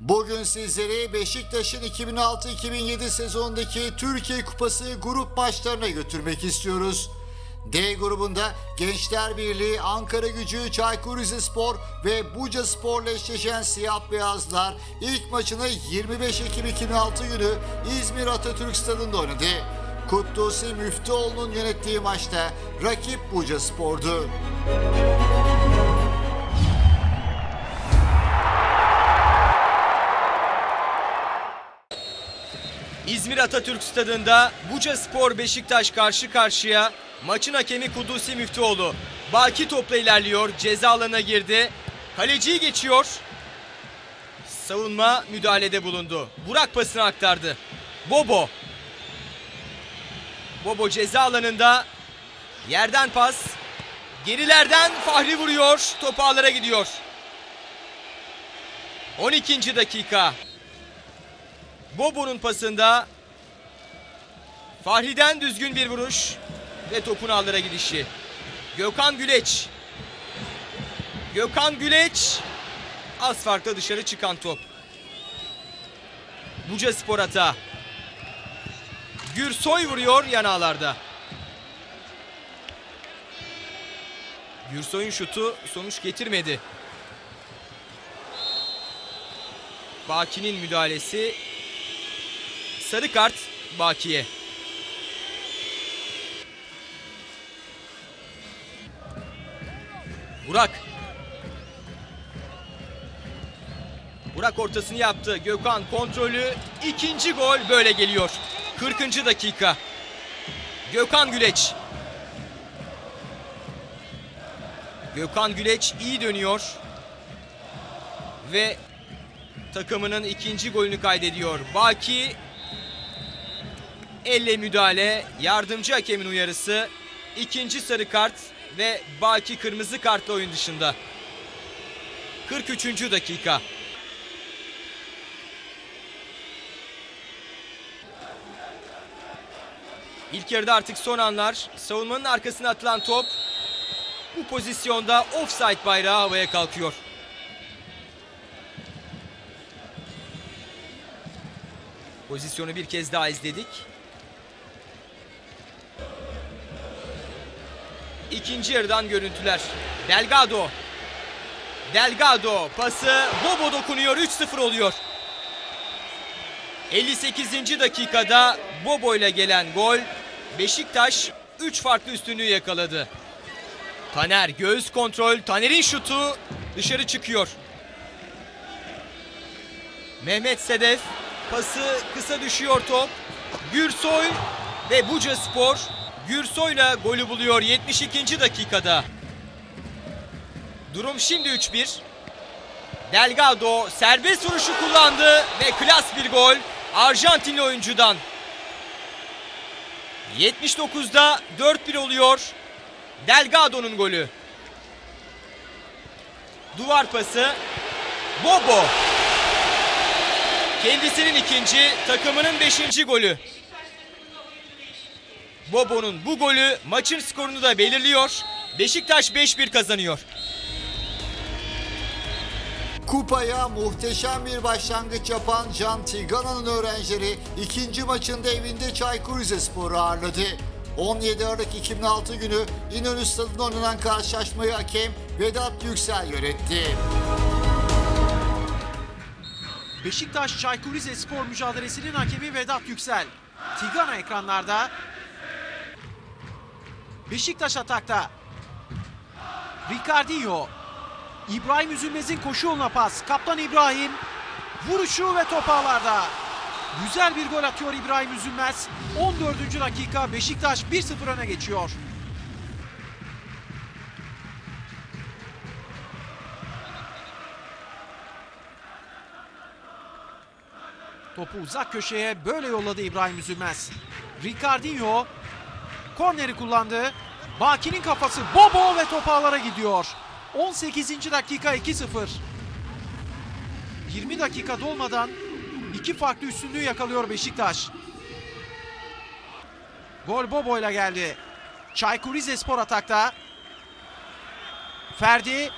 Bugün sizleri Beşiktaş'ın 2006-2007 sezonundaki Türkiye Kupası grup maçlarına götürmek istiyoruz. D grubunda Gençler Birliği, Ankara Gücü, Çaykur Rizespor ve Buca Spor'la eşleşen Siyah Beyazlar ilk maçını 25 Ekim 2006 günü İzmir Atatürk Stadı'nda oynadı. Kutlusi Müftüoğlu'nun yönettiği maçta rakip Buca Spor'du. İzmir Atatürk Stadı'nda Buca Spor Beşiktaş karşı karşıya. Maçın hakemi Kudusi Müftüoğlu. Baki topla ilerliyor. Ceza alanına girdi. Kaleciyi geçiyor. Savunma müdahalede bulundu. Burak pasını aktardı. Bobo. Bobo ceza alanında. Yerden pas. Gerilerden Fahri vuruyor. Top ağlara gidiyor. 12. dakika. Bobo'nun pasında Fahri'den düzgün bir vuruş ve topun ağlara gidişi. Gökhan Güleç. Gökhan Güleç az farkla dışarı çıkan top. Buca Spor hata. Gürsoy vuruyor yan ağlarda. Gürsoy'un şutu sonuç getirmedi. Baki'nin müdahalesi Sarı kart Baki'ye. Burak. Burak ortasını yaptı. Gökhan kontrolü. ikinci gol böyle geliyor. 40. dakika. Gökhan Güleç. Gökhan Güleç iyi dönüyor. Ve takımının ikinci golünü kaydediyor. Baki elle müdahale, yardımcı hakemin uyarısı, ikinci sarı kart ve Baki kırmızı kartla oyun dışında. 43. dakika. İlk yarıda artık son anlar. Savunmanın arkasına atılan top bu pozisyonda offside bayrağı havaya kalkıyor. Pozisyonu bir kez daha izledik. İkinci yarıdan görüntüler. Delgado. Delgado pası Bobo dokunuyor 3-0 oluyor. 58. dakikada Bobo ile gelen gol Beşiktaş 3 farklı üstünlüğü yakaladı. Taner göğüs kontrol. Taner'in şutu dışarı çıkıyor. Mehmet Sedef pası kısa düşüyor top. Gürsoy ve Buca Spor Gürsoy'la golü buluyor 72. dakikada. Durum şimdi 3-1. Delgado serbest vuruşu kullandı ve klas bir gol Arjantinli oyuncudan. 79'da 4-1 oluyor. Delgado'nun golü. Duvar pası. Bobo. Kendisinin ikinci, takımının beşinci golü. Bobo'nun bu golü maçın skorunu da belirliyor. Beşiktaş 5-1 kazanıyor. Kupaya muhteşem bir başlangıç yapan Can Tigana'nın öğrencileri ikinci maçında evinde Çaykur Rizespor'u ağırladı. 17 Aralık 2006 günü İnönü Stadı'nda oynanan karşılaşmayı hakem Vedat Yüksel yönetti. Beşiktaş Çaykur Rizespor mücadelesinin hakemi Vedat Yüksel. Tigana ekranlarda. Beşiktaş atakta. Ricardinho. İbrahim Üzülmez'in koşu yoluna pas. Kaptan İbrahim. Vuruşu ve top ağlarda. Güzel bir gol atıyor İbrahim Üzülmez. 14. dakika Beşiktaş 1-0 öne geçiyor. Topu uzak köşeye böyle yolladı İbrahim Üzülmez. Ricardinho korneri kullandı. Baki'nin kafası Bobo ve top ağlara gidiyor. 18. dakika 2-0. 20 dakika dolmadan iki farklı üstünlüğü yakalıyor Beşiktaş. Gol Bobo ile geldi. Çaykur Rizespor atakta. Ferdi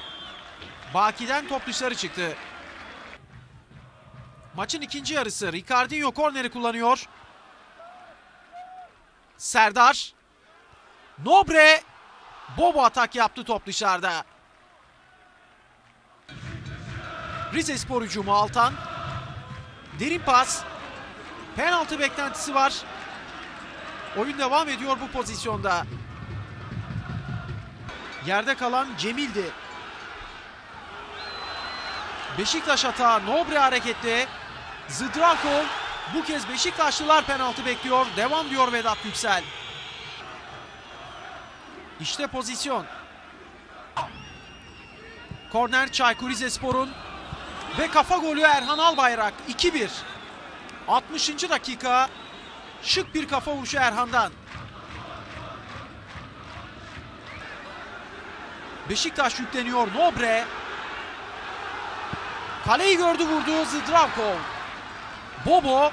Baki'den top dışarı çıktı. Maçın ikinci yarısı. Ricardinho korneri kullanıyor. Serdar. Nobre. Bobo atak yaptı top dışarıda. Rize Spor hücumu Altan. Derin pas. Penaltı beklentisi var. Oyun devam ediyor bu pozisyonda. Yerde kalan Cemil'di. Beşiktaş hata Nobre hareketli. Zdrakov bu kez Beşiktaşlılar penaltı bekliyor. Devam diyor Vedat Yüksel. İşte pozisyon. Korner Çaykur Rizespor'un ve kafa golü Erhan Albayrak 2-1. 60. dakika şık bir kafa vuruşu Erhan'dan. Beşiktaş yükleniyor Nobre. Kaleyi gördü vurdu Zdravkov. Bobo.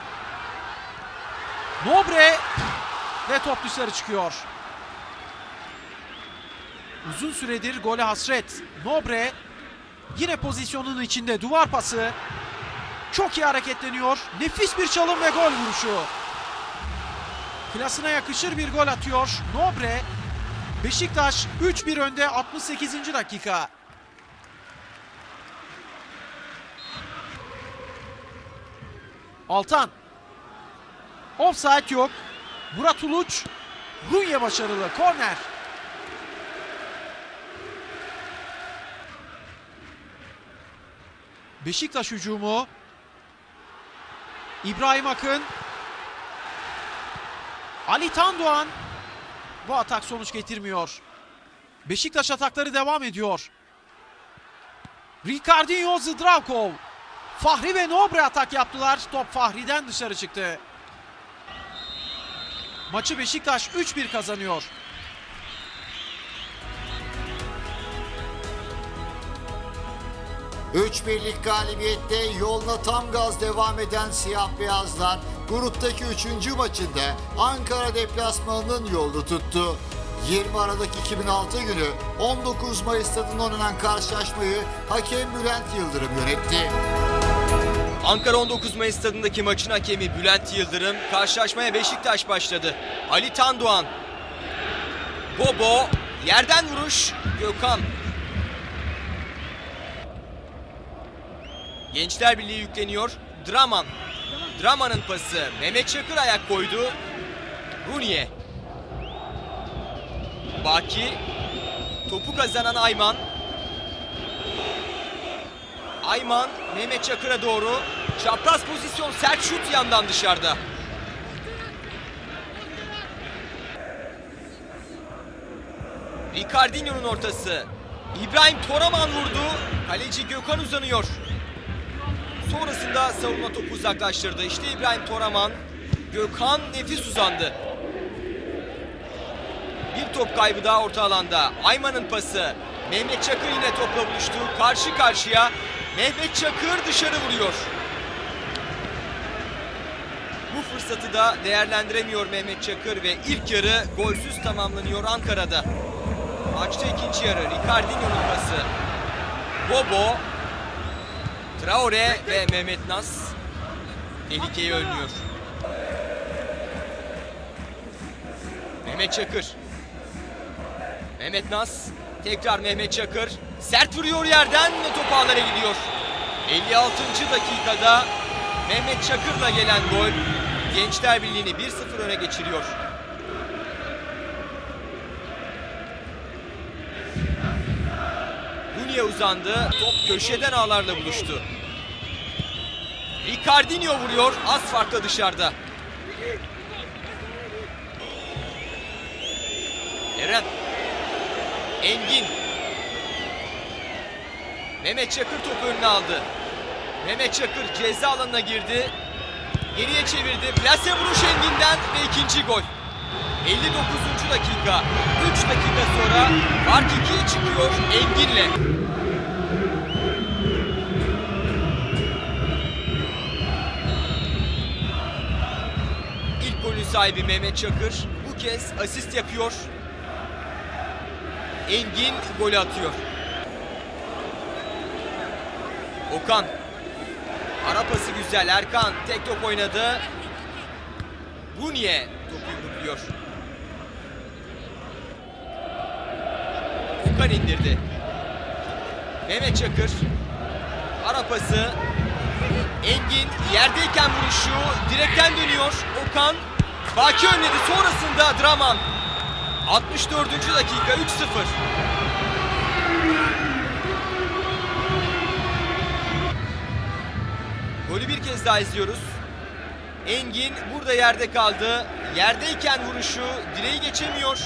Nobre ve top dışarı çıkıyor. Uzun süredir gole hasret. Nobre yine pozisyonun içinde duvar pası. Çok iyi hareketleniyor. Nefis bir çalım ve gol vuruşu. Klasına yakışır bir gol atıyor. Nobre Beşiktaş 3-1 önde 68. dakika. Altan. Offside yok. Murat Uluç. Runye başarılı. Korner. Beşiktaş hücumu. İbrahim Akın. Ali Tandoğan. Bu atak sonuç getirmiyor. Beşiktaş atakları devam ediyor. Ricardinho Zdravkov. Fahri ve Nobre atak yaptılar. Top Fahri'den dışarı çıktı. Maçı Beşiktaş 3-1 kazanıyor. Üç birlik galibiyette yoluna tam gaz devam eden siyah beyazlar gruptaki 3. maçında Ankara deplasmanının yolunu tuttu. 20 Aralık 2006 günü 19 Mayıs stadında oynanan karşılaşmayı hakem Bülent Yıldırım yönetti. Ankara 19 Mayıs stadındaki maçın hakemi Bülent Yıldırım karşılaşmaya Beşiktaş başladı. Ali Tandoğan. Bobo. Yerden vuruş. Gökhan. Gençler Birliği yükleniyor. Draman. Draman'ın pası. Mehmet Çakır ayak koydu. Runiye. Baki. Topu kazanan Ayman. Ayman Mehmet Çakır'a doğru. Çapraz pozisyon sert şut yandan dışarıda. Ricardinho'nun ortası. İbrahim Toraman vurdu. Kaleci Gökhan uzanıyor. Sonrasında savunma topu uzaklaştırdı. İşte İbrahim Toraman. Gökhan nefis uzandı. Bir top kaybı daha orta alanda. Ayman'ın pası. Mehmet Çakır yine topla buluştu. Karşı karşıya. Mehmet Çakır dışarı vuruyor. Bu fırsatı da değerlendiremiyor Mehmet Çakır ve ilk yarı golsüz tamamlanıyor Ankara'da. Maçta ikinci yarı Ricardinho'nun pası. Bobo, Traore ve Mehmet Nas tehlikeyi önlüyor. Mehmet Çakır. Mehmet Nas. Tekrar Mehmet Çakır. Sert vuruyor yerden ve top ağlara gidiyor. 56. dakikada Mehmet Çakır'la gelen gol Gençler Birliği'ni 1-0 öne geçiriyor. Runiye uzandı. Top köşeden ağlarla buluştu. Ricardinho vuruyor. Az farkla dışarıda. Eren. Engin. Mehmet Çakır topu önüne aldı. Mehmet Çakır ceza alanına girdi. Geriye çevirdi. Plase vuruş Engin'den ve ikinci gol. 59. dakika. 3 dakika sonra fark 2'ye çıkıyor Engin'le. Sahibi Mehmet Çakır bu kez asist yapıyor. Engin golü atıyor. Okan. Ara pası güzel. Erkan tek top oynadı. Bunye topu yumrukluyor. Okan indirdi. Mehmet Çakır. Ara pası. Engin yerdeyken vuruşu direkten dönüyor. Okan Baki önledi. Sonrasında Draman. 64. dakika 3-0. Golü bir kez daha izliyoruz. Engin burada yerde kaldı. Yerdeyken vuruşu direği geçemiyor.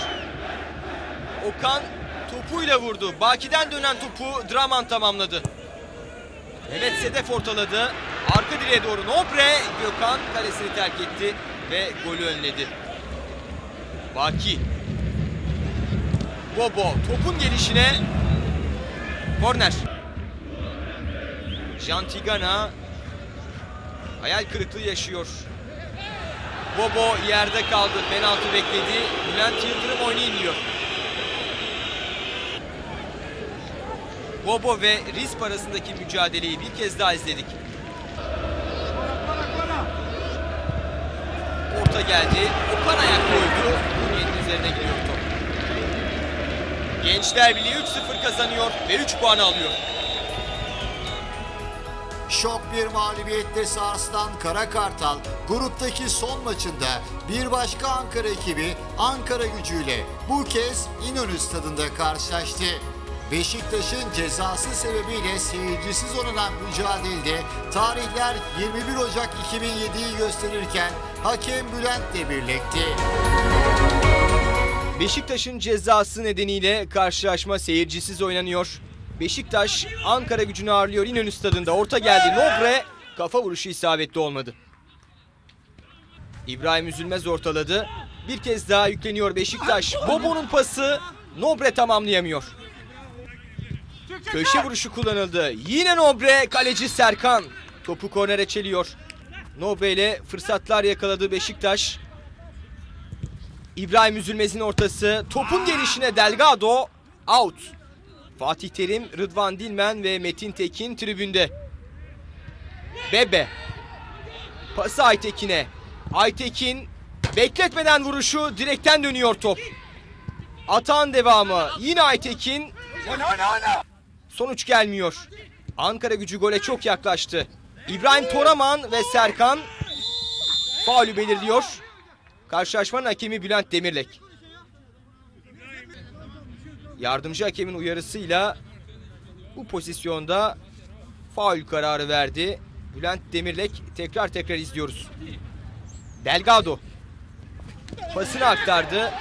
Okan topuyla vurdu. Baki'den dönen topu Draman tamamladı. Mehmet Sedef ortaladı. Arka direğe doğru Nobre. Gökhan kalesini terk etti ve golü önledi. Baki. Bobo topun gelişine korner. Jantigana hayal kırıklığı yaşıyor. Bobo yerde kaldı. Penaltı bekledi. Bülent Yıldırım oynayın diyor. Bobo ve Risp arasındaki mücadeleyi bir kez daha izledik. Orta geldi. Okan ayak koydu. Bunye'nin üzerine gidiyor top. Gençler Birliği 3-0 kazanıyor ve 3 puan alıyor. Şok bir mağlubiyetle sarsılan Kara Kartal gruptaki son maçında bir başka Ankara ekibi Ankara gücüyle bu kez İnönü stadında karşılaştı. Beşiktaş'ın cezası sebebiyle seyircisiz oynanan mücadelede tarihler 21 Ocak 2007'yi gösterirken hakem Bülent Demirlek'ti. Beşiktaş'ın cezası nedeniyle karşılaşma seyircisiz oynanıyor. Beşiktaş Ankara gücünü ağırlıyor İnönü stadında. Orta geldi. Nobre kafa vuruşu isabetli olmadı. İbrahim Üzülmez ortaladı. Bir kez daha yükleniyor Beşiktaş. Bobo'nun pası Nobre tamamlayamıyor. Köşe vuruşu kullanıldı. Yine Nobre kaleci Serkan. Topu kornere çeliyor. Nobre ile fırsatlar yakaladı Beşiktaş. İbrahim Üzülmez'in ortası. Topun gelişine Delgado out. Fatih Terim, Rıdvan Dilmen ve Metin Tekin tribünde. Bebe. Pası Aytekin'e. Aytekin bekletmeden vuruşu direkten dönüyor top. Atan devamı. Yine Aytekin. Sonuç gelmiyor. Ankara gücü gole çok yaklaştı. İbrahim Toraman ve Serkan faulü belirliyor. Karşılaşmanın hakemi Bülent Demirlek. Yardımcı hakemin uyarısıyla bu pozisyonda faul kararı verdi. Bülent Demirlek tekrar tekrar izliyoruz. Delgado pasını aktardı.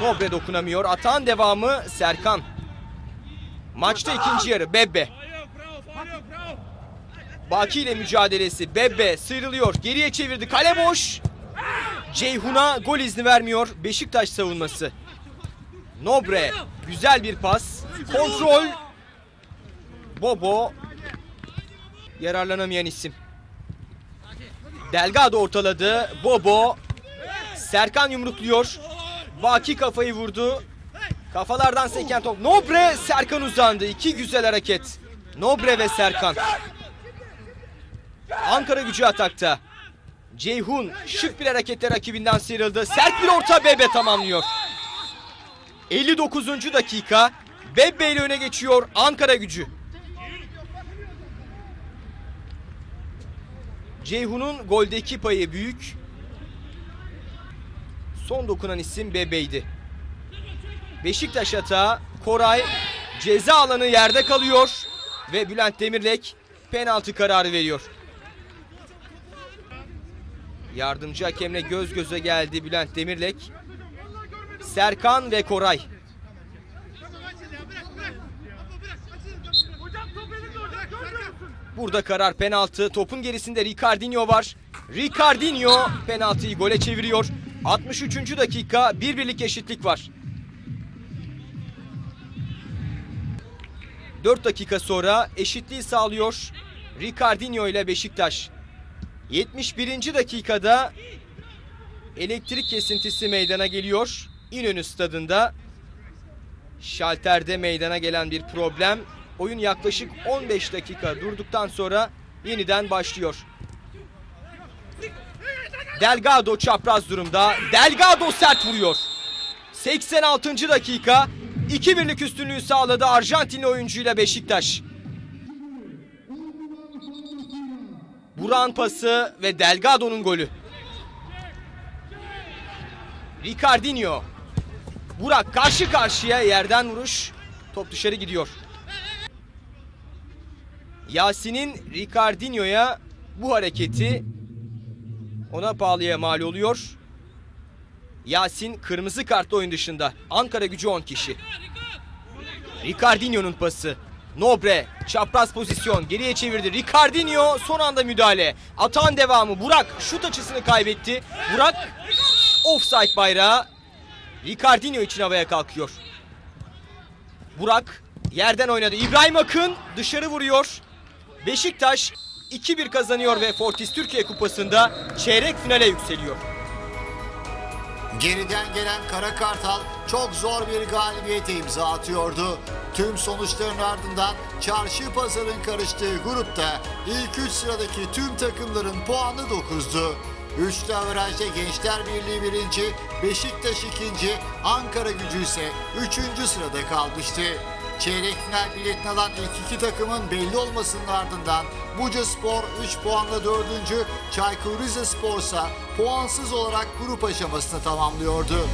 Nobre dokunamıyor. Atan devamı Serkan. Maçta ikinci yarı Bebe. Baki ile mücadelesi. Bebe sıyrılıyor. Geriye çevirdi. Kale boş. Ceyhun'a gol izni vermiyor Beşiktaş savunması. Nobre güzel bir pas. Kontrol. Bobo yararlanamayan isim. Delgado ortaladı. Bobo Serkan yumrukluyor. Baki kafayı vurdu. Kafalardan seken top. Nobre Serkan uzandı. İki güzel hareket. Nobre ve Serkan. Ankara gücü atakta. Ceyhun şık bir hareketle rakibinden sıyrıldı. Sert bir orta Bebe tamamlıyor. 59. dakika. Bebe ile öne geçiyor Ankara gücü. Ceyhun'un goldeki payı büyük. Son dokunan isim Bebe'ydi. Beşiktaş atağı Koray ceza alanı yerde kalıyor ve Bülent Demirlek penaltı kararı veriyor. Yardımcı hakemle göz göze geldi Bülent Demirlek. Serkan ve Koray. Burada karar penaltı. Topun gerisinde Ricardinho var. Ricardinho penaltıyı gole çeviriyor. 63. dakika bir birlik eşitlik var. 4 dakika sonra eşitliği sağlıyor Ricardinho ile Beşiktaş. 71. dakikada elektrik kesintisi meydana geliyor. İnönü stadında şalterde meydana gelen bir problem. Oyun yaklaşık 15 dakika durduktan sonra yeniden başlıyor. Delgado çapraz durumda. Delgado sert vuruyor. 86. dakika 2-1'lik üstünlüğü sağladı Arjantinli oyuncuyla Beşiktaş. Buran pası ve Delgado'nun golü. Ricardinho. Burak karşı karşıya yerden vuruş. Top dışarı gidiyor. Yasin'in Ricardinho'ya bu hareketi ona pahalıya mal oluyor. Yasin kırmızı kartlı oyun dışında. Ankara gücü 10 kişi. Ricardinho'nun pası. Nobre çapraz pozisyon geriye çevirdi. Ricardinho son anda müdahale. Atan devamı. Burak şut açısını kaybetti. Burak offside bayrağı. Ricardinho için havaya kalkıyor. Burak yerden oynadı. İbrahim Akın dışarı vuruyor. Beşiktaş 2-1 kazanıyor ve Fortis Türkiye Kupası'nda çeyrek finale yükseliyor. Geriden gelen Kara Kartal çok zor bir galibiyete imza atıyordu. Tüm sonuçların ardından çarşı pazarın karıştığı grupta ilk 3 sıradaki tüm takımların puanı 9'du. Üçlü averajda Gençler Birliği birinci, Beşiktaş ikinci, Ankara gücü ise üçüncü sırada kalmıştı. Çeyrek final biletini alan ilk iki takımın belli olmasının ardından Buca Spor 3 puanla dördüncü, Çaykur Rizespor ise puansız olarak grup aşamasını tamamlıyordu.